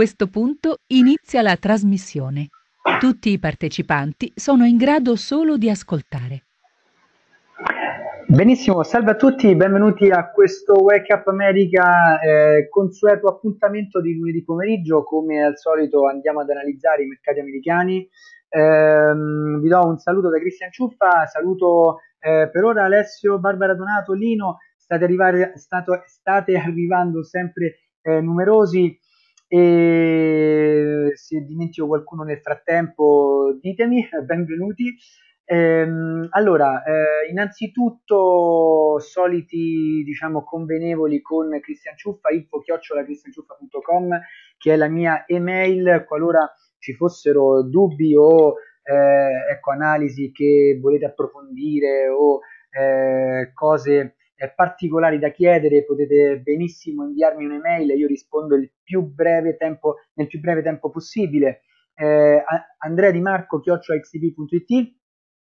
questo punto inizia la trasmissione. Tutti i partecipanti sono in grado solo di ascoltare. Benissimo, salve a tutti, benvenuti a questo Wake Up America, eh, consueto appuntamento di lunedì pomeriggio, come al solito andiamo ad analizzare i mercati americani. Eh, vi do un saluto da Cristian Ciuffa, saluto eh, per ora Alessio, Barbara Donato, Lino, state, arrivare, stato, state arrivando sempre eh, numerosi e se dimentico qualcuno nel frattempo ditemi, benvenuti. Ehm, allora, eh, innanzitutto soliti diciamo convenevoli con Cristian Ciuffa, info chiocciolacristianciuffa.com che è la mia email qualora ci fossero dubbi o eh, ecco, analisi che volete approfondire o eh, cose particolari da chiedere, potete benissimo inviarmi un'email, io rispondo più tempo, nel più breve tempo possibile. Eh, Andrea Di Marco, chiocciolaxtv.it,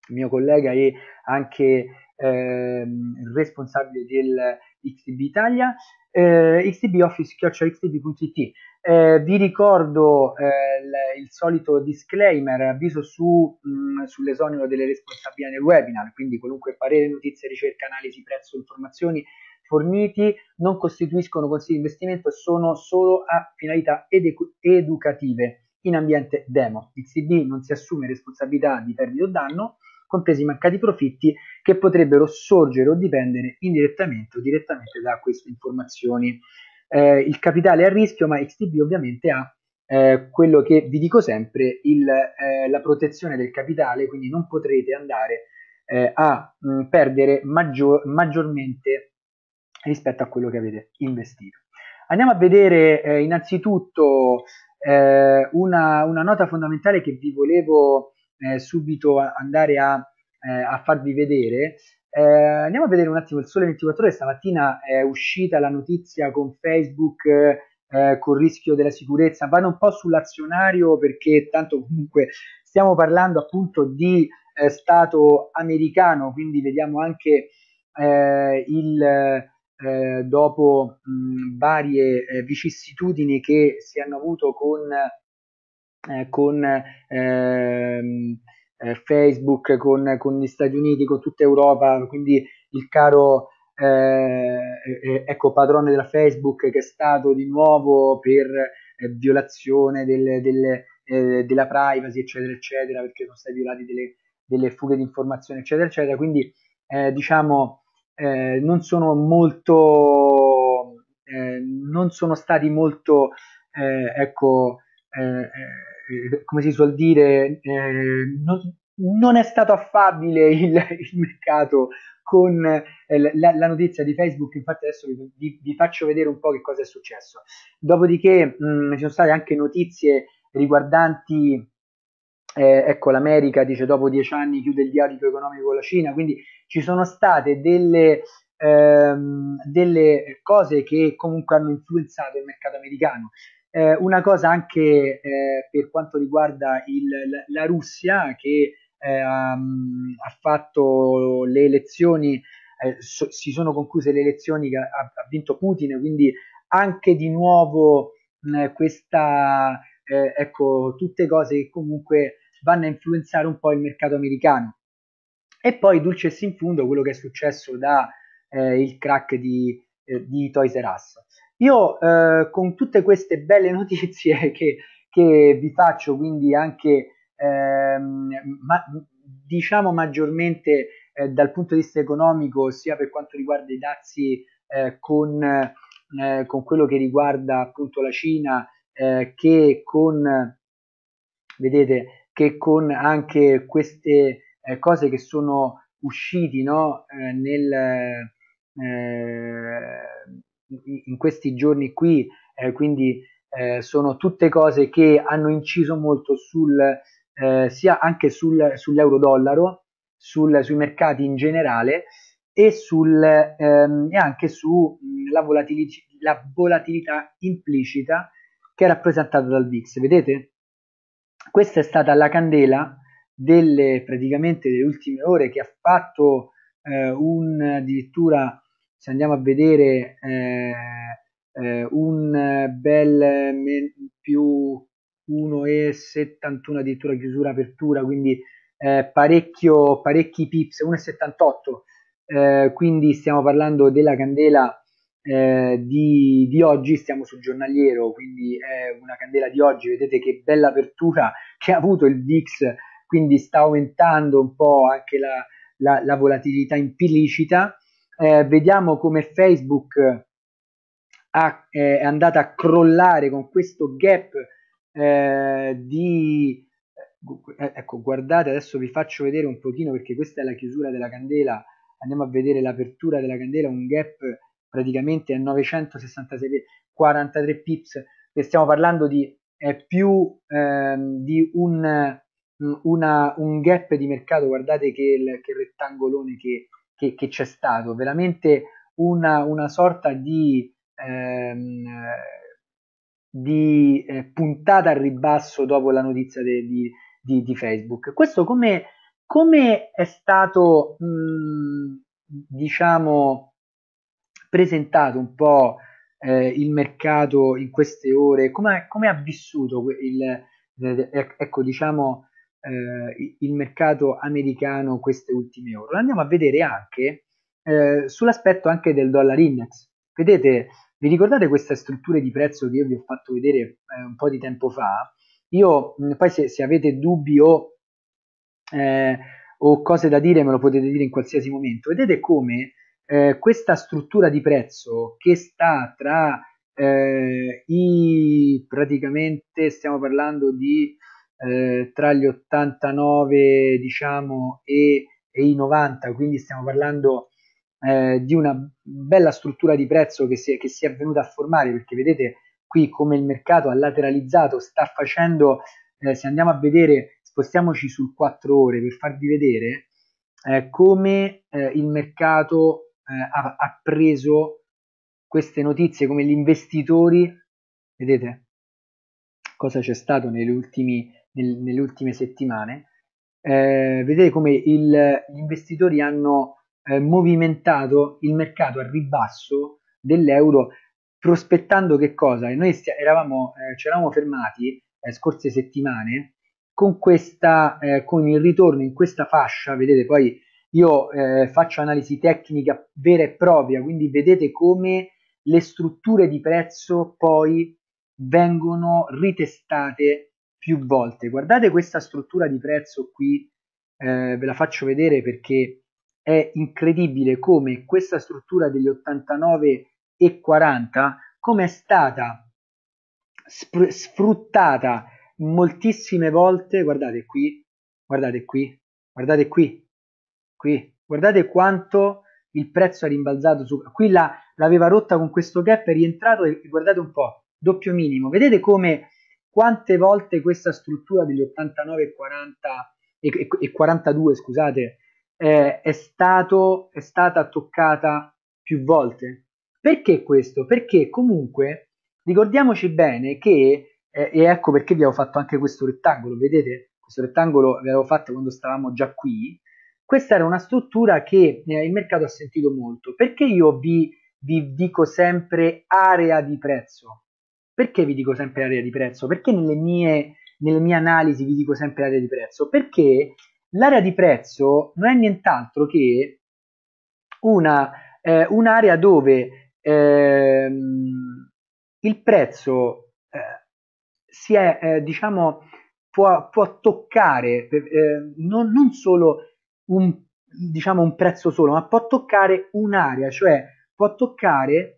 mio collega e anche eh, responsabile del XTB Italia, eh, xtboffice.it. Eh, vi ricordo eh, il, solito disclaimer, avviso su, mh, sull'esonero delle responsabilità nel webinar, quindi qualunque parere, notizie, ricerca, analisi, prezzo, informazioni forniti non costituiscono consigli di investimento e sono solo a finalità edu- educative in ambiente demo. XTB non si assume responsabilità di perdita o danno, compresi i mancati profitti che potrebbero sorgere o dipendere indirettamente o direttamente da queste informazioni eh, il capitale è a rischio, ma XTB ovviamente ha eh, quello che vi dico sempre, il, eh, la protezione del capitale, quindi non potrete andare eh, a mh, mm, perdere maggior, maggiormente rispetto a quello che avete investito. Andiamo a vedere eh, innanzitutto eh, una, una, nota fondamentale che vi volevo subito andare a, a farvi vedere eh, andiamo a vedere un attimo il Sole 24 Ore. Stamattina è uscita la notizia con Facebook eh, con rischio della sicurezza. Vanno un po' sull'azionario perché tanto comunque stiamo parlando appunto di eh, Stato americano, quindi vediamo anche eh, il, eh, dopo mh, varie eh, vicissitudini che si hanno avuto con, con ehm, eh, Facebook, con, con, gli Stati Uniti, con tutta Europa, quindi il caro eh, eh, ecco, padrone della Facebook che è stato di nuovo per eh, violazione del, del, eh, della privacy, eccetera, eccetera, perché sono stati violati delle, delle fughe di informazioni, eccetera, eccetera. Quindi eh, diciamo non sono molto, non sono stati molto, ecco, eh, come si suol dire, eh, non, non, è stato affabile il, il mercato con eh, la, la, notizia di Facebook, infatti adesso vi, vi, faccio vedere un po' che cosa è successo. Dopodiché mh, mm, ci sono state anche notizie riguardanti, eh, ecco l'America dice dopo dieci anni chiude il dialogo economico con la Cina, quindi ci sono state delle, ehm, delle cose che comunque hanno influenzato il mercato americano. Eh, una cosa anche eh, per quanto riguarda il, la, Russia che eh, ha, fatto le elezioni, eh, so, si sono concluse le elezioni che ha, ha, vinto Putin, quindi anche di nuovo questa, eh, ecco, tutte cose che comunque vanno a influenzare un po' il mercato americano. E poi dulce in fundo quello che è successo da eh, il crack di, di Toys R Us. Io eh, con tutte queste belle notizie che, che vi faccio, quindi anche ehm, ma, diciamo maggiormente eh, dal punto di vista economico, sia per quanto riguarda i dazi eh, con, eh, con, quello che riguarda appunto la Cina, eh, che con vedete che con anche queste eh, cose che sono usciti no, nel in questi giorni qui, eh, quindi eh, sono tutte cose che hanno inciso molto sul, eh, sia anche sul, sull'euro-dollaro, sul, sui mercati in generale e, sul, ehm, e anche sulla volatilità, la volatilità implicita che è rappresentata dal VIX. Vedete? Questa è stata la candela delle praticamente delle ultime ore che ha fatto eh, un addirittura se andiamo a vedere eh, eh, un bel più 1,71 addirittura chiusura apertura, quindi eh, parecchio, parecchi pips, 1,78, eh, quindi stiamo parlando della candela eh, di, di, oggi, stiamo sul giornaliero, quindi è una candela di oggi, vedete che bella apertura che ha avuto il VIX, quindi sta aumentando un po' anche la, la, la volatilità implicita. Eh, vediamo come Facebook ha, eh, è andata a crollare con questo gap eh, di eh, ecco guardate adesso vi faccio vedere un pochino perché questa è la chiusura della candela. Andiamo a vedere l'apertura della candela un gap praticamente a 966 43 pips. Stiamo parlando di più ehm, di un, una, un gap di mercato. Guardate che, il, che rettangolone che, che, che, c'è stato veramente una, una sorta di ehm, di eh, puntata al ribasso dopo la notizia de, di, di, di, Facebook. Questo come, come è stato, mh, diciamo, presentato un po' eh, il mercato in queste ore? Come, ha vissuto il, eh, ecco, diciamo, eh, il mercato americano queste ultime ore? Andiamo a vedere anche eh, sull'aspetto anche del dollar index. Vedete, vi ricordate queste strutture di prezzo che io vi ho fatto vedere eh, un po' di tempo fa? Io, poi se, se, avete dubbi o, eh, o, cose da dire me lo potete dire in qualsiasi momento. Vedete come eh, questa struttura di prezzo che sta tra eh, i praticamente stiamo parlando di eh, tra gli 89 diciamo e, e i 90, quindi stiamo parlando eh, di una bella struttura di prezzo che si, è, che si è venuta a formare, perché vedete qui come il mercato ha lateralizzato, sta facendo, eh, se andiamo a vedere, spostiamoci sul 4 ore per farvi vedere eh, come eh, il mercato ha, ha, preso queste notizie, come gli investitori, vedete cosa c'è stato nelle, ultimi, nel, nelle ultime settimane, eh, vedete come il, gli investitori hanno eh, movimentato il mercato al ribasso dell'euro prospettando che cosa? Noi stia, eravamo, eh, ci eravamo fermati eh, scorse settimane con, questa, eh, con il ritorno in questa fascia, vedete poi io eh, faccio analisi tecnica vera e propria, quindi vedete come le strutture di prezzo poi vengono ritestate più volte. Guardate questa struttura di prezzo qui, eh, ve la faccio vedere perché è incredibile come questa struttura degli 89 e 40 come è stata sfruttata moltissime volte. Guardate qui guardate qui guardate qui qui guardate quanto il prezzo è rimbalzato su. Qui la, l'aveva rotta con questo gap è rientrato e guardate un po' doppio minimo. Vedete come quante volte questa struttura degli 89 e 40 e, e, e 42 scusate eh, è, stato, è stata toccata più volte. Perché questo? Perché comunque ricordiamoci bene che, eh, e ecco perché vi avevo fatto anche questo rettangolo, vedete? Questo rettangolo vi avevo fatto quando stavamo già qui. Questa era una struttura che eh, il mercato ha sentito molto. Perché io vi, vi dico sempre area di prezzo? Perché vi dico sempre area di prezzo? Perché nelle mie, nelle mie analisi vi dico sempre area di prezzo? Perché L'area di prezzo non è nient'altro che una, eh, un'area dove ehm, il prezzo eh, si è, eh, diciamo, può, può toccare eh, non, non, solo un, diciamo, un prezzo solo, ma può toccare un'area, cioè può toccare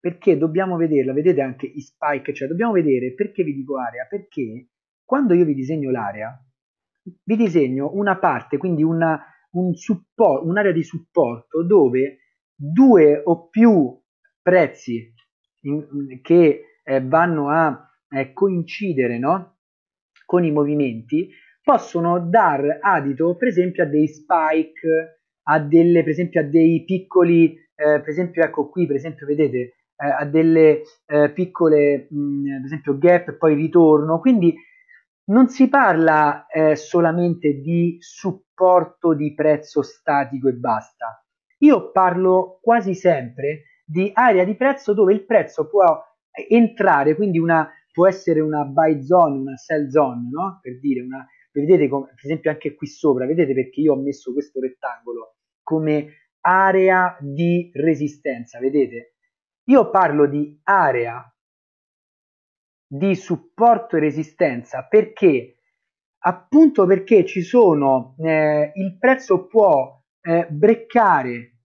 perché dobbiamo vederla, vedete anche i spike, cioè dobbiamo vedere perché vi dico area, perché quando io vi disegno l'area, vi disegno una parte, quindi una, un support, un'area di supporto dove due o più prezzi in, che eh, vanno a eh, coincidere no? con i movimenti possono dar adito per esempio a dei spike, a delle, per esempio a dei piccoli, eh, per esempio ecco qui per esempio vedete eh, a delle eh, piccole mh, per esempio gap poi ritorno, quindi non si parla eh, solamente di supporto di prezzo statico e basta. Io parlo quasi sempre di area di prezzo dove il prezzo può entrare, quindi una, può essere una buy zone, una sell zone, no? Per dire una, vedete come, per esempio anche qui sopra, vedete perché io ho messo questo rettangolo come area di resistenza, vedete? Io parlo di area di supporto e resistenza perché? Appunto perché ci sono eh, il prezzo può eh, breccare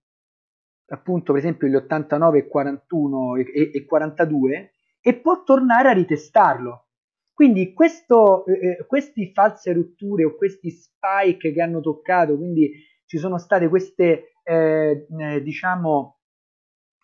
appunto per esempio gli 89 41 e, e 42 e può tornare a ritestarlo. Quindi questo, eh, eh, questi false rotture o questi spike che hanno toccato quindi ci sono state queste eh, eh diciamo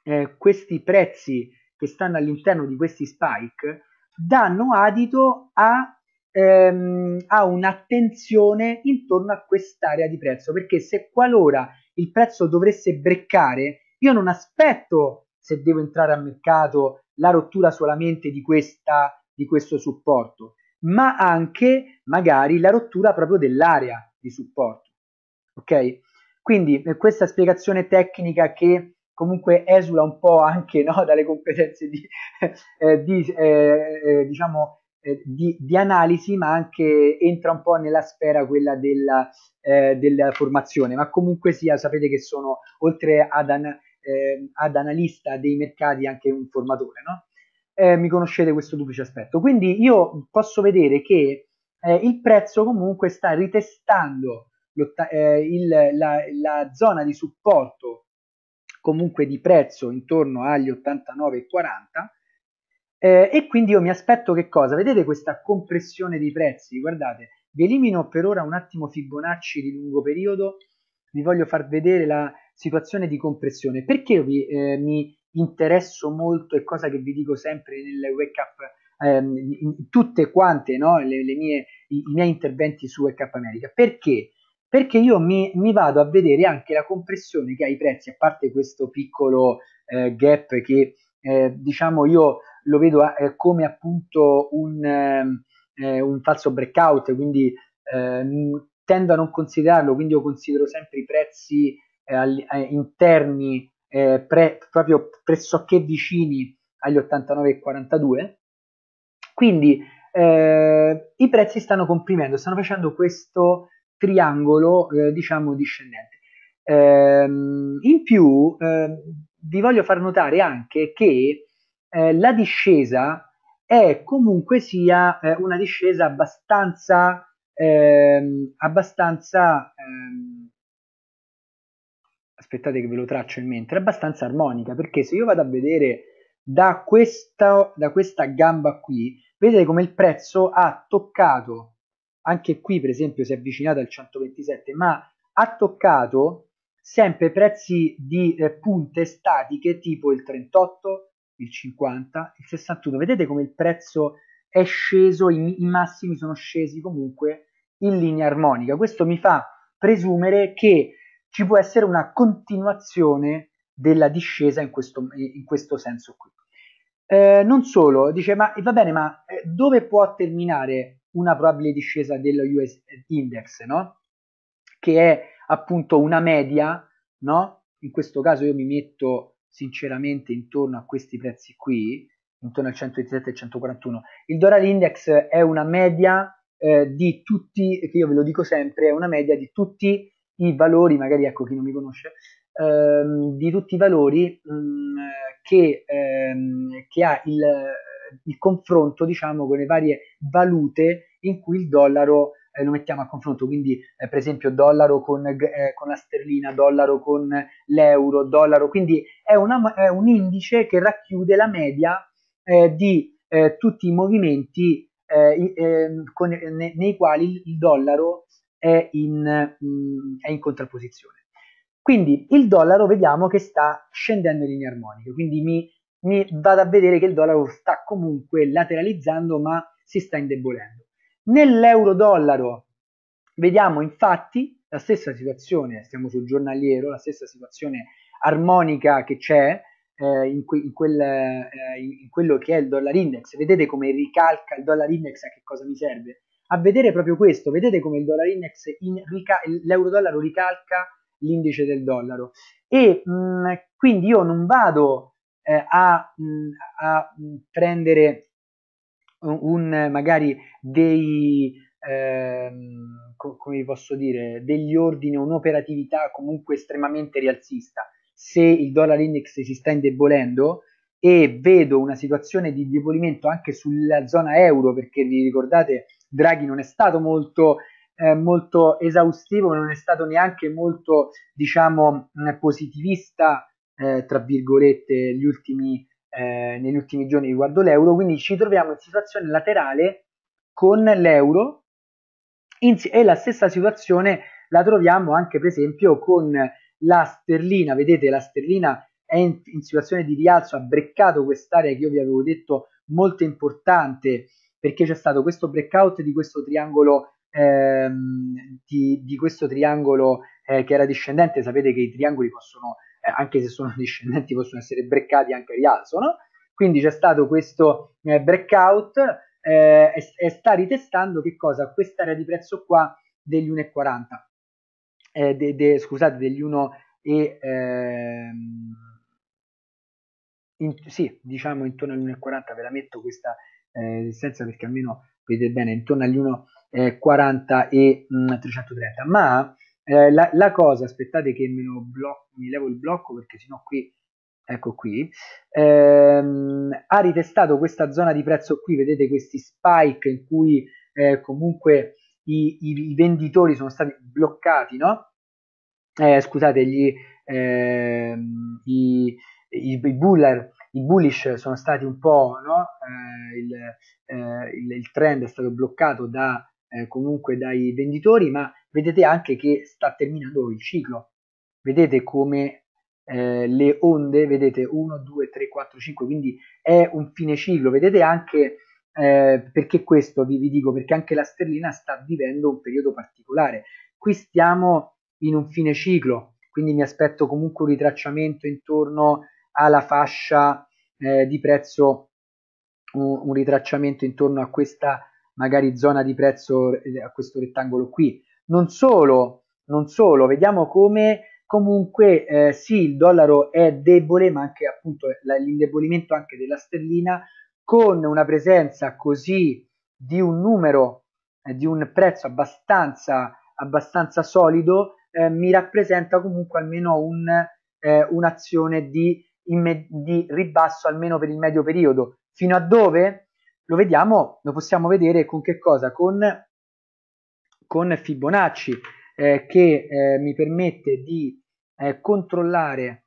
eh, questi prezzi che stanno all'interno di questi spike danno adito a, ehm, a un'attenzione intorno a quest'area di prezzo, perché se qualora il prezzo dovesse breccare, io non aspetto se devo entrare a mercato la rottura solamente di, questa, di questo supporto, ma anche magari la rottura proprio dell'area di supporto. Ok? Quindi eh, questa spiegazione tecnica che comunque esula un po' anche no, dalle competenze di, eh, di, eh, eh, diciamo, eh, di, di, analisi, ma anche entra un po' nella sfera quella della, eh, della, formazione. Ma comunque sia, sapete che sono, oltre ad, an, eh, ad analista dei mercati, anche un formatore, no? mi conoscete questo duplice aspetto. Quindi io posso vedere che il prezzo comunque sta ritestando il, la, la zona di supporto comunque di prezzo intorno agli 89,40 eh, e quindi io mi aspetto che cosa? Vedete questa compressione dei prezzi? Guardate, vi elimino per ora un attimo Fibonacci di lungo periodo, vi voglio far vedere la situazione di compressione. Perché vi, eh, mi interesso molto e cosa che vi dico sempre nel wake up ehm, in tutte quante no, le, le mie, i, i, miei interventi su Wake Up America perché perché io mi, mi, vado a vedere anche la compressione che ha i prezzi, a parte questo piccolo eh, gap che eh, diciamo io lo vedo eh, come appunto un, ehm, eh, un, falso breakout, quindi eh, tendo a non considerarlo, quindi io considero sempre i prezzi eh, interni pre, proprio pressoché vicini agli 89,42. Quindi i prezzi stanno comprimendo, stanno facendo questo triangolo eh, diciamo discendente. Ehm, in più eh, vi voglio far notare anche che eh, la discesa è comunque sia eh, una discesa abbastanza ehm, abbastanza ehm, aspettate che ve lo traccio in mente, abbastanza armonica perché se io vado a vedere da questa, da questa gamba qui, vedete come il prezzo ha toccato anche qui per esempio si è avvicinato al 127, ma ha toccato sempre prezzi di eh, punte statiche tipo il 38, il 50, il 61. Vedete come il prezzo è sceso, i, i massimi sono scesi comunque in linea armonica. Questo mi fa presumere che ci può essere una continuazione della discesa in questo, in questo senso qui. Eh, non solo, dice, ma va bene, ma eh, dove può terminare una probabile discesa dello US index, no? Che è appunto una media, no? In questo caso io mi metto sinceramente intorno a questi prezzi qui, intorno al 127 e 141. Il dollar index è una media eh, di tutti, che io ve lo dico sempre, è una media di tutti i valori, magari ecco chi non mi conosce, ehm, di tutti i valori mh, mm, che, ehm, che ha il il confronto diciamo con le varie valute in cui il dollaro eh, lo mettiamo a confronto, quindi eh, per esempio dollaro con, eh, con, la sterlina, dollaro con l'euro, dollaro, quindi è, una, è un indice che racchiude la media eh, di eh, tutti i movimenti eh, ehm, con, ne, nei quali il dollaro è in, mh, mm, è in contrapposizione. Quindi il dollaro vediamo che sta scendendo in linea armonica, quindi mi mi vado a vedere che il dollaro sta comunque lateralizzando ma si sta indebolendo. Nell'euro-dollaro vediamo infatti la stessa situazione, stiamo sul giornaliero, la stessa situazione armonica che c'è eh, in, que- in, quel, eh, in, quello che è il dollar index. Vedete come ricalca il dollar index a che cosa mi serve? A vedere proprio questo, vedete come il dollar index, in rica- l'euro-dollaro ricalca l'indice del dollaro. E mh, quindi io non vado eh, a, mh, a prendere un, un, magari dei ehm, co- come posso dire degli ordini un'operatività comunque estremamente rialzista. Se il dollar index si sta indebolendo e vedo una situazione di indebolimento anche sulla zona euro perché vi ricordate Draghi non è stato molto eh, molto esaustivo, non è stato neanche molto, diciamo, positivista, eh, tra virgolette, gli ultimi, eh, negli ultimi giorni riguardo l'euro, quindi ci troviamo in situazione laterale con l'euro. E la stessa situazione la troviamo anche per esempio con la sterlina, vedete la sterlina è in, in situazione di rialzo, ha breccato quest'area che io vi avevo detto molto importante perché c'è stato questo breakout di questo triangolo ehm, di, di, questo triangolo eh, che era discendente, sapete che i triangoli possono, anche se sono discendenti, possono essere breccati anche rialzo, no? Quindi c'è stato questo eh, breakout eh, e, e, sta ritestando che cosa? Quest'area di prezzo qua degli 1,40. Eh, de, de, scusate, degli 1 e ehm, in, sì, diciamo intorno agli 1,40 ve la metto questa eh, resistenza perché almeno vedete bene intorno agli 1 eh, 40 e mh, mm, 330 ma eh, la, la, cosa aspettate che me lo blocco, mi levo il blocco perché sennò qui ecco qui ehm, ha ritestato questa zona di prezzo qui vedete questi spike in cui eh, comunque i, i, i, venditori sono stati bloccati no eh, scusate gli ehm, i, i, i buller i bullish sono stati un po' no? eh, il, eh, il, il, trend è stato bloccato da eh, comunque dai venditori, ma vedete anche che sta terminando il ciclo. Vedete come eh, le onde, vedete 1, 2, 3, 4, 5, quindi è un fine ciclo. Vedete anche eh, perché questo vi, vi dico, perché anche la sterlina sta vivendo un periodo particolare. Qui stiamo in un fine ciclo, quindi mi aspetto comunque un ritracciamento intorno alla fascia eh, di prezzo, un, un ritracciamento intorno a questa magari zona di prezzo eh, a questo rettangolo qui. Non solo, non solo, vediamo come comunque eh, sì, il dollaro è debole, ma anche appunto l'indebolimento anche della sterlina con una presenza così di un numero, eh, di un prezzo abbastanza, abbastanza solido, eh, mi rappresenta comunque almeno un, eh, un'azione di, di ribasso almeno per il medio periodo. Fino a dove? Lo vediamo, lo possiamo vedere con che cosa? Con, con Fibonacci eh, che eh, mi permette di eh, controllare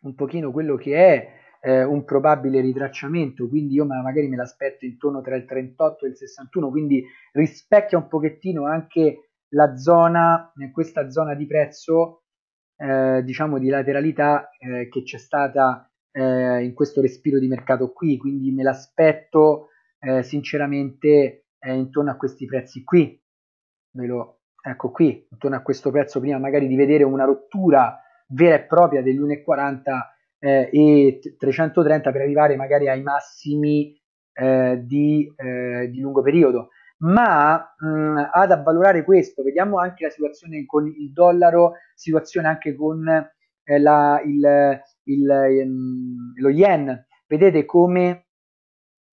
un pochino quello che è eh, un probabile ritracciamento, quindi io magari me l'aspetto intorno tra il 38 e il 61, quindi rispecchia un pochettino anche la zona, questa zona di prezzo, eh, diciamo di lateralità eh, che c'è stata eh, in questo respiro di mercato qui, quindi me l'aspetto eh, sinceramente eh, intorno a questi prezzi qui. Ve lo, ecco qui, intorno a questo prezzo prima magari di vedere una rottura vera e propria degli 1,40 eh, e 330 per arrivare magari ai massimi eh, di, eh, di lungo periodo ma mh, ad avvalorare questo vediamo anche la situazione con il dollaro situazione anche con eh, la, il, il, ehm, lo yen, vedete come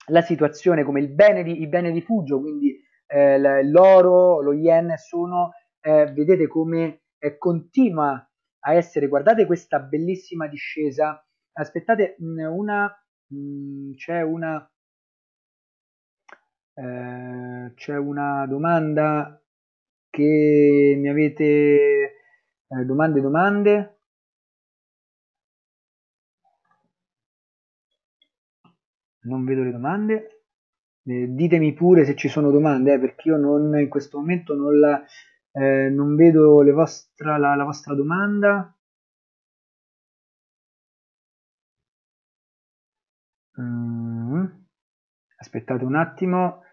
la situazione, come il bene, di, il bene rifugio, quindi eh, l'oro, lo yen sono, eh, vedete come eh, continua a essere, guardate questa bellissima discesa, aspettate mh, una, mh, c'è una, eh, c'è una domanda che mi avete, eh, domande, domande, non vedo le domande. Eh, ditemi pure se ci sono domande, eh, perché io non, in questo momento non, la, eh, non vedo vostra, la, la, vostra domanda. Mm. Aspettate un attimo.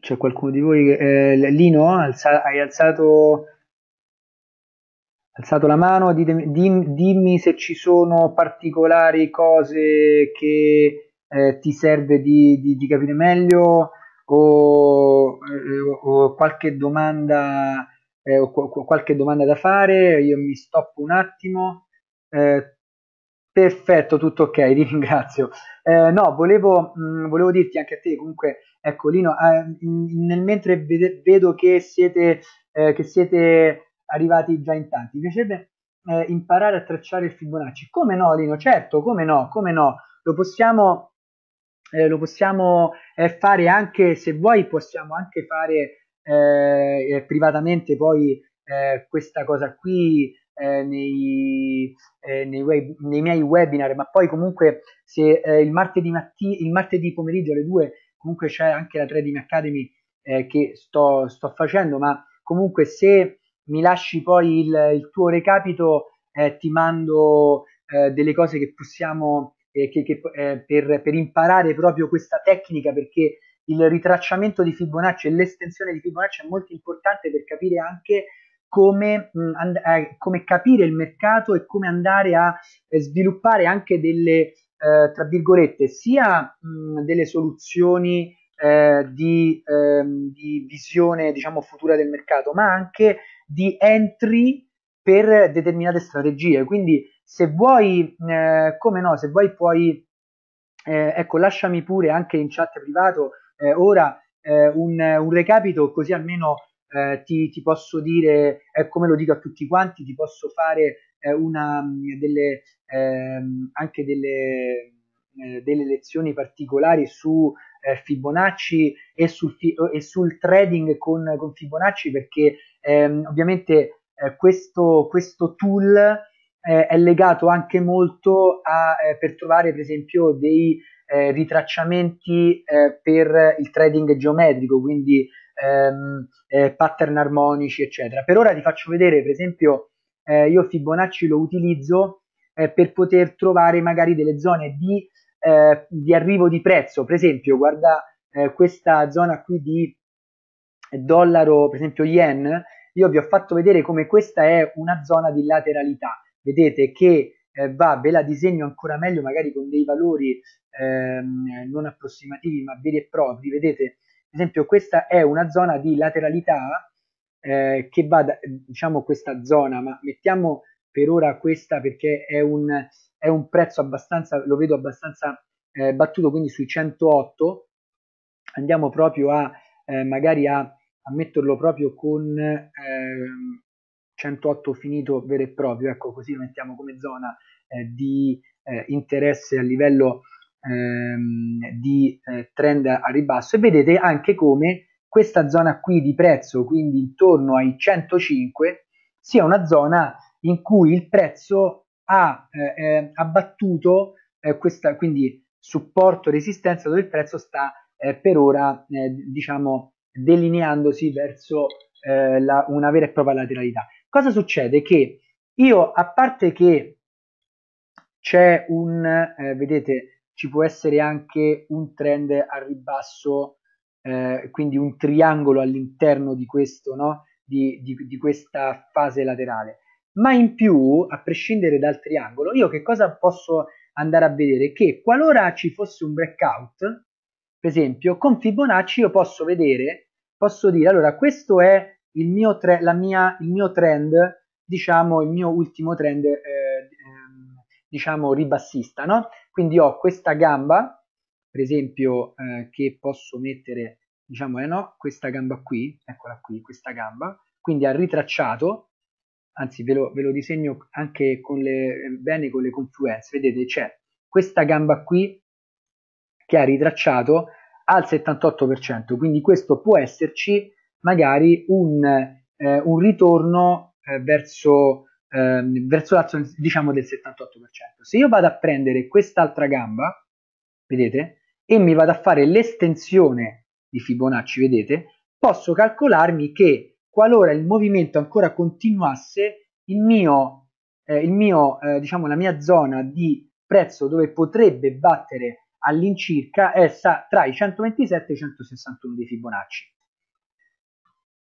C'è qualcuno di voi che... Eh, Lino, alza, hai alzato alzato la mano, ditemi, dim, dimmi se ci sono particolari cose che eh, ti serve di, di, di, capire meglio o, eh, o qualche domanda eh, qu- qualche domanda da fare, io mi stoppo un attimo. Eh, perfetto, tutto ok, ti ringrazio. Eh, no, volevo, mh, volevo, dirti anche a te, comunque, ecco Lino, eh, nel mentre vede, vedo che siete, eh, che siete arrivati già in tanti, mi piacerebbe eh, imparare a tracciare il Fibonacci. Come no, Lino? Certo, come no, come no. Lo possiamo, eh, lo possiamo eh, fare anche, se vuoi, possiamo anche fare eh, privatamente poi eh, questa cosa qui eh, nei, nei, web, nei, miei webinar, ma poi comunque se il martedì, matti, il martedì pomeriggio alle 2 comunque c'è anche la Trading Academy che sto, sto facendo, ma comunque se mi lasci poi il, il tuo recapito, eh, ti mando eh, delle cose che possiamo, eh, che, che, eh, per, per, imparare proprio questa tecnica, perché il ritracciamento di Fibonacci e l'estensione di Fibonacci è molto importante per capire anche come, mh, mm, and- eh, come capire il mercato e come andare a eh, sviluppare anche delle, tra virgolette, sia mh, mm, delle soluzioni di, ehm, di visione diciamo futura del mercato, ma anche di entry per determinate strategie. Quindi se vuoi, eh, come no, se vuoi puoi, eh, ecco, lasciami pure anche in chat privato eh, ora eh, un, un, recapito così almeno eh, ti, ti, posso dire, eh, come lo dico a tutti quanti, ti posso fare una, delle, ehm, anche delle, delle lezioni particolari su Fibonacci e sul, e sul trading con, con Fibonacci perché ehm, ovviamente eh, questo, questo, tool eh, è legato anche molto a, eh, per trovare per esempio dei eh, ritracciamenti eh, per il trading geometrico, quindi ehm, eh, pattern armonici, eccetera. Per ora ti faccio vedere, per esempio, io Fibonacci lo utilizzo per poter trovare magari delle zone di, di arrivo di prezzo. Per esempio, guarda questa zona qui di dollaro, per esempio yen, io vi ho fatto vedere come questa è una zona di lateralità. Vedete che eh, va, ve la disegno ancora meglio, magari con dei valori ehm, non approssimativi ma veri e propri. Vedete, per esempio, questa è una zona di lateralità eh, che va, da, diciamo, questa zona, ma mettiamo per ora questa perché è un, è un prezzo abbastanza, lo vedo abbastanza eh, battuto, quindi sui 108. Andiamo proprio a eh, magari a a metterlo proprio con eh, 108 finito vero e proprio, ecco così lo mettiamo come zona eh, di eh, interesse a livello ehm, di eh, trend a ribasso. E vedete anche come questa zona qui di prezzo, quindi intorno ai 105, sia una zona in cui il prezzo ha eh, eh, abbattuto questa, quindi supporto resistenza dove il prezzo sta per ora diciamo delineandosi verso eh, la, una vera e propria lateralità. Cosa succede? Che io, a parte che c'è un, eh, vedete, ci può essere anche un trend a ribasso, eh, quindi un triangolo all'interno di questo, no? di, di, di questa fase laterale. Ma in più, a prescindere dal triangolo, io che cosa posso andare a vedere? Che qualora ci fosse un breakout, per esempio, con Fibonacci io posso vedere, posso dire, allora, questo è il mio, tre, mia, il mio trend, diciamo, il mio ultimo trend, eh, ehm, diciamo, ribassista, no? Quindi ho questa gamba, per esempio, eh, che posso mettere, diciamo, eh no, questa gamba qui, eccola qui, questa gamba, quindi ha ritracciato, anzi ve lo, ve lo disegno anche con le, bene con le confluenze, vedete c'è questa gamba qui che ha ritracciato al 78%, quindi questo può esserci magari un, eh, un ritorno eh, verso, eh, verso l'azione diciamo del 78%. Se io vado a prendere quest'altra gamba, vedete, e mi vado a fare l'estensione di Fibonacci, vedete, posso calcolarmi che qualora il movimento ancora continuasse, il mio, eh, il mio eh, diciamo la mia zona di prezzo dove potrebbe battere all'incirca è tra i 127 e i 161 di Fibonacci.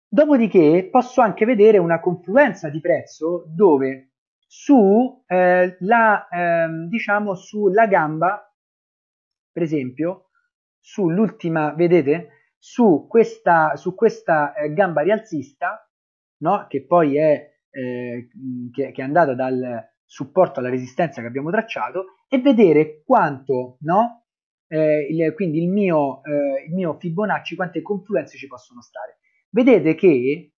Dopodiché posso anche vedere una confluenza di prezzo dove su eh, la, eh, diciamo sulla gamba, per esempio, sull'ultima, vedete, su questa, su questa eh, gamba rialzista, no? che poi è, eh, che, che è andata dal supporto alla resistenza che abbiamo tracciato e vedere quanto, no? Eh, il, quindi il mio, eh, il mio Fibonacci, quante confluenze ci possono stare. Vedete che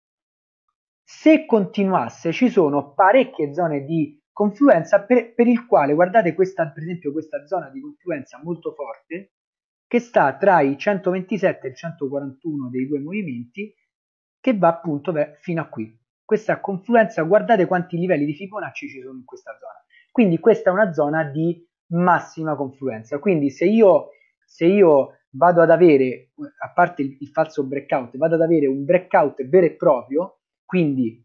se continuasse ci sono parecchie zone di confluenza per, per il quale, guardate questa, per esempio questa zona di confluenza molto forte, che sta tra i 127 e il 141 dei due movimenti, che va appunto fino a qui. Questa confluenza, guardate quanti livelli di Fibonacci ci sono in questa zona. Quindi questa è una zona di massima confluenza. Quindi se io, se io vado ad avere, a parte il, il falso breakout, vado ad avere un breakout vero e proprio, quindi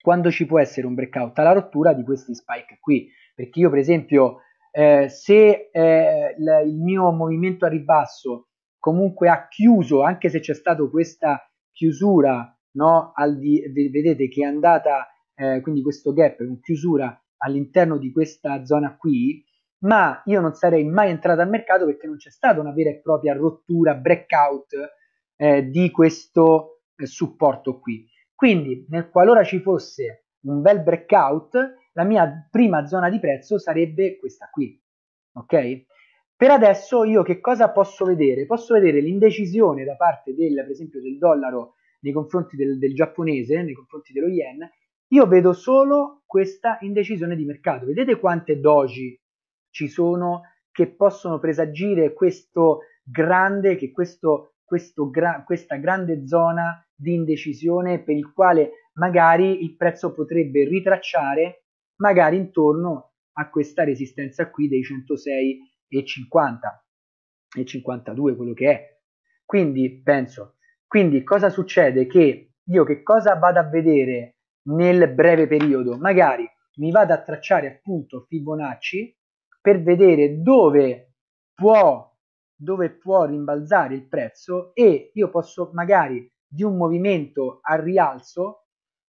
quando ci può essere un breakout alla rottura di questi spike qui, perché io per esempio eh, se eh, l- il mio movimento a ribasso comunque ha chiuso, anche se c'è stata questa chiusura, no, di- vedete che è andata, eh, quindi questo gap chiusura all'interno di questa zona qui, ma io non sarei mai entrato al mercato perché non c'è stata una vera e propria rottura, breakout eh, di questo eh, supporto qui. Quindi, nel qualora ci fosse un bel breakout, la mia prima zona di prezzo sarebbe questa qui. Ok? Per adesso io che cosa posso vedere? Posso vedere l'indecisione da parte del, per esempio, del dollaro nei confronti del, del giapponese, nei confronti dello yen. Io vedo solo questa indecisione di mercato. Vedete quante doji ci sono che possono presagire questo grande, che questo, questo gra, questa grande zona di indecisione per il quale magari il prezzo potrebbe ritracciare magari intorno a questa resistenza qui dei 106,50 e 52 quello che è. Quindi penso quindi cosa succede? Che io che cosa vado a vedere nel breve periodo? Magari mi vado a tracciare appunto Fibonacci per vedere dove può dove può rimbalzare il prezzo e io posso magari di un movimento al rialzo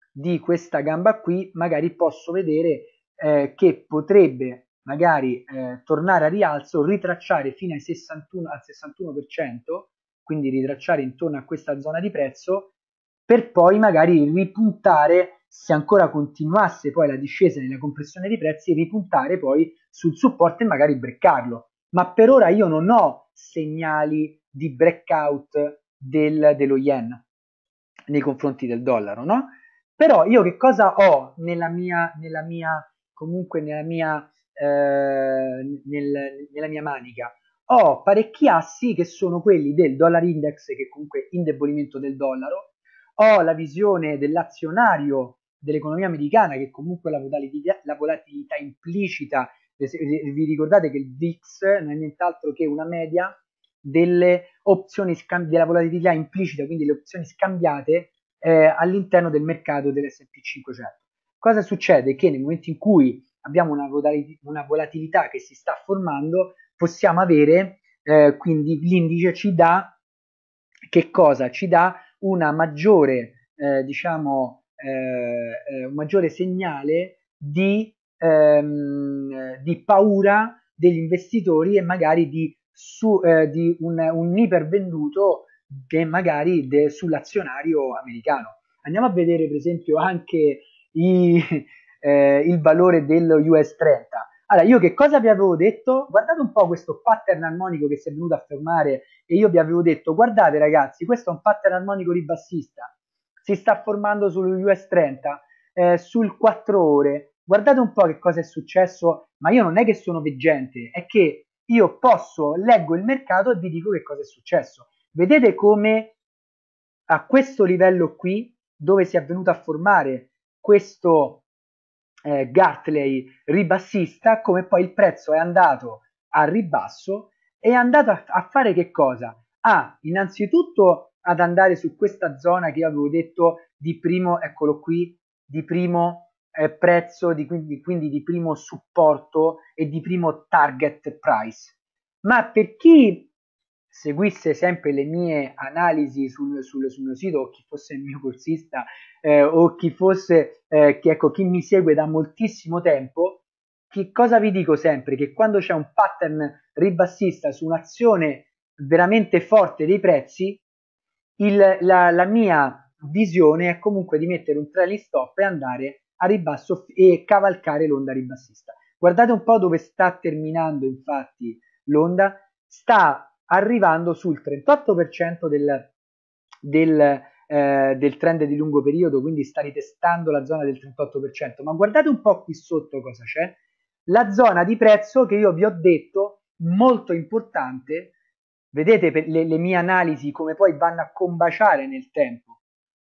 di questa gamba qui, magari posso vedere eh, che potrebbe magari eh, tornare a rialzo, ritracciare fino ai 61, al 61%, quindi ritracciare intorno a questa zona di prezzo, per poi magari ripuntare, se ancora continuasse poi la discesa nella compressione dei prezzi, ripuntare poi sul supporto e magari breccarlo. Ma per ora io non ho segnali di breakout del, dello yen nei confronti del dollaro, no? Però io che cosa ho nella mia, nella mia comunque nella mia, eh, nel, nella mia manica? Ho parecchi assi che sono quelli del dollar index, che comunque indebolimento del dollaro, ho la visione dell'azionario dell'economia americana, che comunque la volatilità, la volatilità implicita, vi ricordate che il VIX non è nient'altro che una media delle opzioni scambi- della volatilità implicita, quindi le opzioni scambiate eh, all'interno del mercato dell'S&P 500. Cosa succede? Che nel momento in cui abbiamo una, volatilità, una volatilità che si sta formando, possiamo avere, eh, quindi l'indice ci dà, che cosa? Ci dà una maggiore, eh, diciamo, eh, eh un maggiore segnale di, ehm, di paura degli investitori e magari di su, eh, di un, un ipervenduto che magari de, sull'azionario americano. Andiamo a vedere per esempio anche i, eh, il valore dello US 30. Allora, io che cosa vi avevo detto? Guardate un po' questo pattern armonico che si è venuto a fermare e io vi avevo detto, guardate ragazzi, questo è un pattern armonico ribassista, si sta formando sul US 30, eh, sul 4 ore. Guardate un po' che cosa è successo, ma io non è che sono veggente, è che io posso, leggo il mercato e vi dico che cosa è successo. Vedete come a questo livello qui, dove si è venuto a formare questo eh, Gartley ribassista, come poi il prezzo è andato a ribasso, è andato a, a fare che cosa? Ah, innanzitutto ad andare su questa zona che io avevo detto di primo, eccolo qui, di primo eh, prezzo, di, quindi, quindi di primo supporto e di primo target price. Ma per chi seguisse sempre le mie analisi sul, sul, sul mio sito o chi fosse il mio corsista eh, o chi fosse eh, chi, ecco, chi mi segue da moltissimo tempo, che cosa vi dico sempre? Che quando c'è un pattern ribassista su un'azione veramente forte dei prezzi, il, la, la, mia visione è comunque di mettere un trailing stop e andare a ribasso e cavalcare l'onda ribassista. Guardate un po' dove sta terminando infatti l'onda, sta arrivando sul 38% del, del, eh, del trend di lungo periodo, quindi sta ritestando la zona del 38%, ma guardate un po' qui sotto cosa c'è, la zona di prezzo che io vi ho detto molto importante, vedete le, le mie analisi come poi vanno a combaciare nel tempo,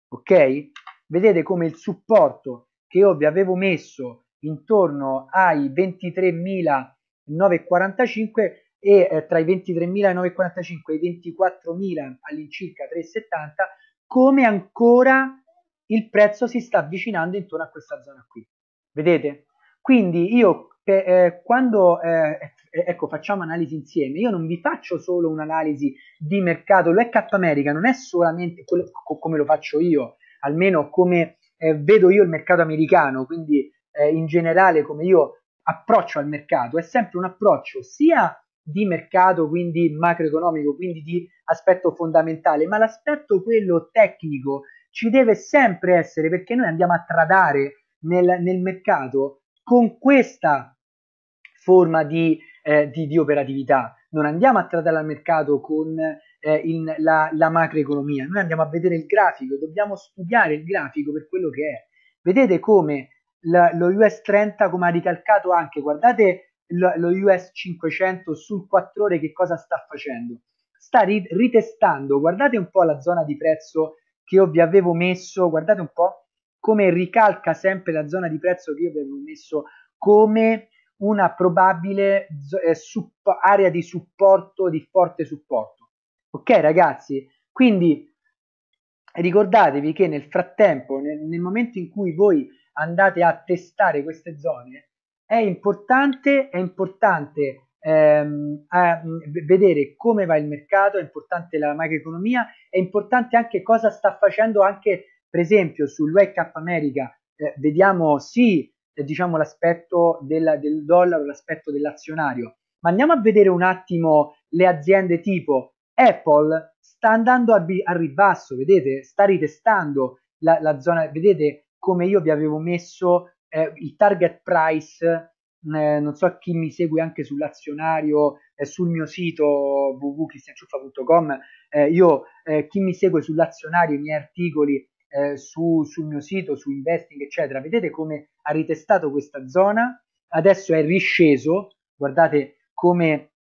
ok? Vedete come il supporto che io vi avevo messo intorno ai 23.945 e eh, tra i 23.945 e i 24.000 all'incirca 370 come ancora il prezzo si sta avvicinando intorno a questa zona qui vedete quindi io eh, quando eh, ecco facciamo analisi insieme io non vi faccio solo un'analisi di mercato lo Cap America non è solamente quello, come lo faccio io almeno come eh, vedo io il mercato americano quindi eh, in generale come io approccio al mercato è sempre un approccio sia di mercato, quindi macroeconomico, quindi di aspetto fondamentale, ma l'aspetto quello tecnico ci deve sempre essere perché noi andiamo a tradare nel, nel mercato con questa forma di, eh, di, di, operatività. Non andiamo a tradare al mercato con eh, il, la, la macroeconomia, noi andiamo a vedere il grafico, dobbiamo studiare il grafico per quello che è. Vedete come la, lo US 30, come ha ricalcato anche, guardate lo US 500 sul 4 ore che cosa sta facendo? Sta ritestando, guardate un po' la zona di prezzo che io vi avevo messo, guardate un po' come ricalca sempre la zona di prezzo che io vi avevo messo come una probabile eh, area di supporto, di forte supporto. Ok ragazzi? Quindi ricordatevi che nel frattempo, nel, nel momento in cui voi andate a testare queste zone, è importante, è importante ehm, vedere come va il mercato, è importante la macroeconomia, è importante anche cosa sta facendo anche, per esempio, sul Wake Up America, eh, vediamo sì, diciamo l'aspetto del, del dollaro, l'aspetto dell'azionario, ma andiamo a vedere un attimo le aziende tipo Apple sta andando a, a ribasso, vedete, sta ritestando la, la zona, vedete come io vi avevo messo eh, il target price, eh, non so chi mi segue anche sull'azionario, eh, sul mio sito www.cristianciuffa.com, eh, io, eh, chi mi segue sull'azionario, i miei articoli eh, su, sul mio sito, su investing, eccetera, vedete come ha ritestato questa zona, adesso è risceso, guardate come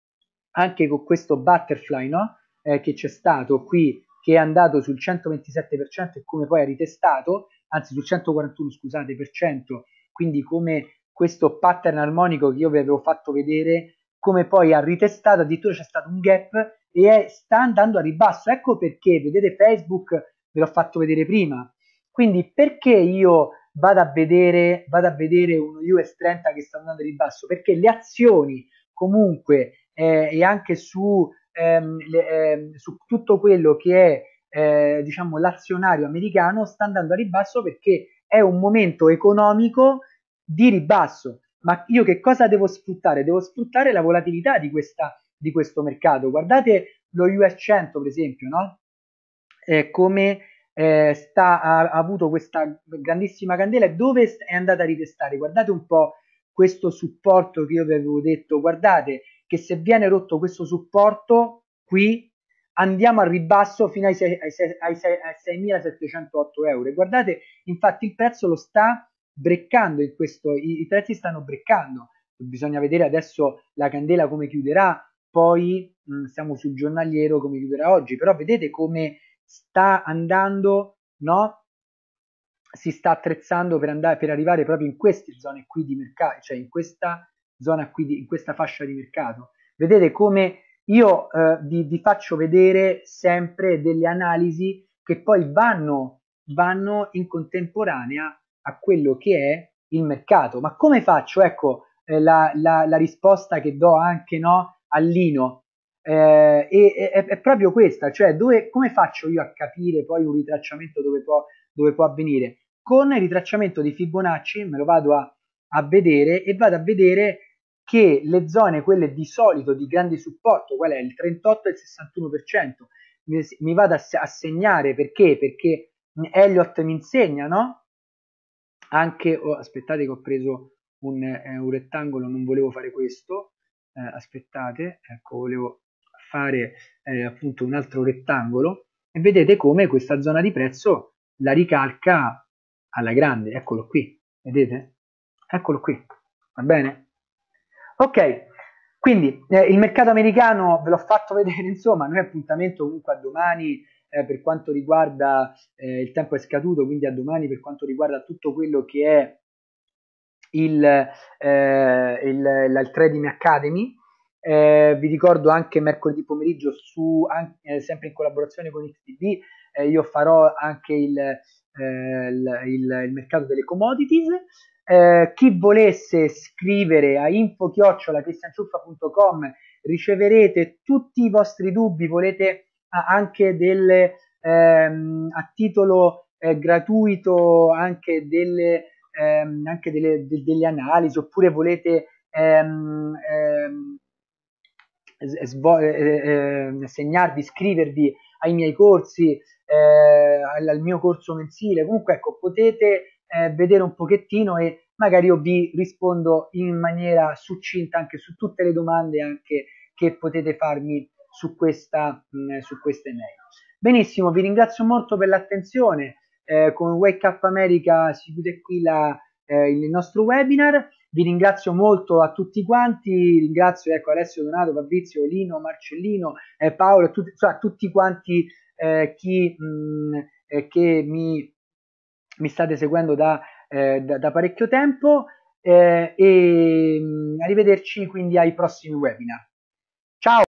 anche con questo butterfly no? Eh, che c'è stato qui, che è andato sul 127% e come poi ha ritestato, anzi sul 141 scusate per cento quindi come questo pattern armonico che io vi avevo fatto vedere, come poi ha ritestato, addirittura c'è stato un gap e è, sta andando a ribasso. Ecco perché, vedete Facebook, ve l'ho fatto vedere prima. Quindi perché io vado a vedere, vado a vedere uno US 30 che sta andando a ribasso? Perché le azioni comunque eh, e anche su, ehm, le, eh, su tutto quello che è eh, diciamo l'azionario americano sta andando a ribasso perché è un momento economico di ribasso. Ma io che cosa devo sfruttare? Devo sfruttare la volatilità di, questa, di questo mercato. Guardate lo US 100 per esempio, no? Eh, come eh, sta, ha, ha, avuto questa grandissima candela e dove è andata a ritestare. Guardate un po' questo supporto che io vi avevo detto. Guardate che se viene rotto questo supporto qui andiamo al ribasso fino ai, 6, ai, 6, ai, 6, ai 6.708 euro. Guardate, infatti il prezzo lo sta breccando in questo, i, i prezzi stanno breccando. Bisogna vedere adesso la candela come chiuderà, poi mh, siamo sul giornaliero come chiuderà oggi, però vedete come sta andando, no? Si sta attrezzando per, andare, per arrivare proprio in queste zone qui di mercato, cioè in questa zona qui, di, in questa fascia di mercato. Vedete come io eh, vi, vi, faccio vedere sempre delle analisi che poi vanno, vanno in contemporanea a quello che è il mercato. Ma come faccio? Ecco eh, la, la, la, risposta che do anche no, a Lino. Eh, è, è, è, proprio questa, cioè dove, come faccio io a capire poi un ritracciamento dove può, dove può avvenire? Con il ritracciamento di Fibonacci me lo vado a, a vedere e vado a vedere che le zone, quelle di solito di grande supporto, qual è il 38 e il 61%, mi, vado a, a segnare perché? Perché Elliot mi insegna, no? Anche, oh, aspettate che ho preso un, eh, un rettangolo, non volevo fare questo, eh, aspettate, ecco, volevo fare eh, appunto un altro rettangolo e vedete come questa zona di prezzo la ricalca alla grande, eccolo qui, vedete? Eccolo qui, va bene? Ok, quindi eh, il mercato americano ve l'ho fatto vedere, insomma, noi appuntamento comunque a domani eh, per quanto riguarda eh, il tempo è scaduto, quindi a domani per quanto riguarda tutto quello che è il, eh, il, il Trading Academy. Eh, vi ricordo anche mercoledì pomeriggio, su, anche, eh, sempre in collaborazione con XTB, eh, io farò anche il, il, il, mercato delle commodities. Eh, chi volesse scrivere a info-cristianciuffa.com riceverete tutti i vostri dubbi, volete anche delle, ehm, a titolo eh, gratuito anche delle, ehm, anche delle, de, delle analisi oppure volete ehm, ehm svo- eh, eh, segnarvi, iscrivervi ai miei corsi, eh, al, al, mio corso mensile, comunque ecco potete eh, vedere un pochettino e magari io vi rispondo in maniera succinta anche su tutte le domande anche che potete farmi su questa, mh, su questa email. Benissimo, vi ringrazio molto per l'attenzione. Eh, con Wake Up America si chiude qui la, eh, il nostro webinar. Vi ringrazio molto a tutti quanti, ringrazio ecco, Alessio Donato, Fabrizio, Lino, Marcellino, eh, Paolo, tutti, cioè, a tutti quanti eh, chi, mh, mm, eh, che mi, mi, state seguendo da, eh, da, da parecchio tempo e mh, mm, arrivederci quindi ai prossimi webinar. Ciao!